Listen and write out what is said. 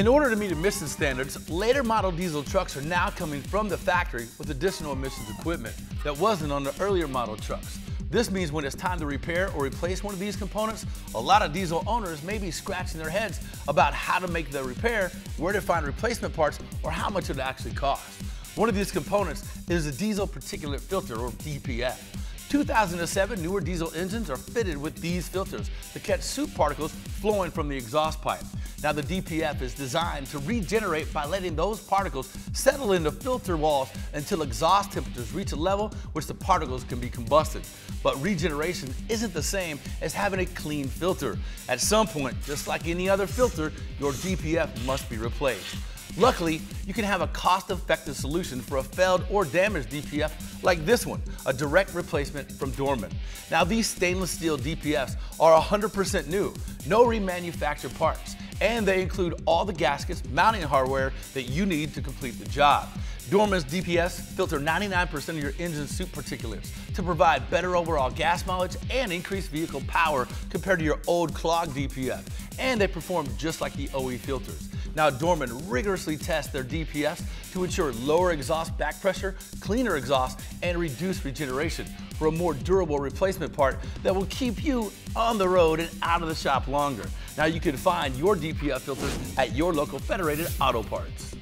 In order to meet emission standards, later model diesel trucks are now coming from the factory with additional emissions equipment that wasn't on the earlier model trucks. This means when it's time to repair or replace one of these components, a lot of diesel owners may be scratching their heads about how to make the repair, where to find replacement parts, or how much it actually costs. One of these components is a diesel particulate filter, or DPF. 2007 newer diesel engines are fitted with these filters to catch soot particles flowing from the exhaust pipe. Now the DPF is designed to regenerate by letting those particles settle into filter walls until exhaust temperatures reach a level which the particles can be combusted. But regeneration isn't the same as having a clean filter. At some point, just like any other filter, your DPF must be replaced. Luckily, you can have a cost-effective solution for a failed or damaged DPF like this one, a direct replacement from Dorman. Now these stainless steel DPFs are 100% new, no remanufactured parts, and they include all the gaskets, mounting hardware that you need to complete the job. Dorman's DPFs filter 99% of your engine soot particulates to provide better overall gas mileage and increased vehicle power compared to your old clogged DPF. And they perform just like the OE filters. Now, Dorman rigorously tests their DPFs to ensure lower exhaust back pressure, cleaner exhaust, and reduced regeneration for a more durable replacement part that will keep you on the road and out of the shop longer. Now, you can find your DPF filters at your local Federated Auto Parts.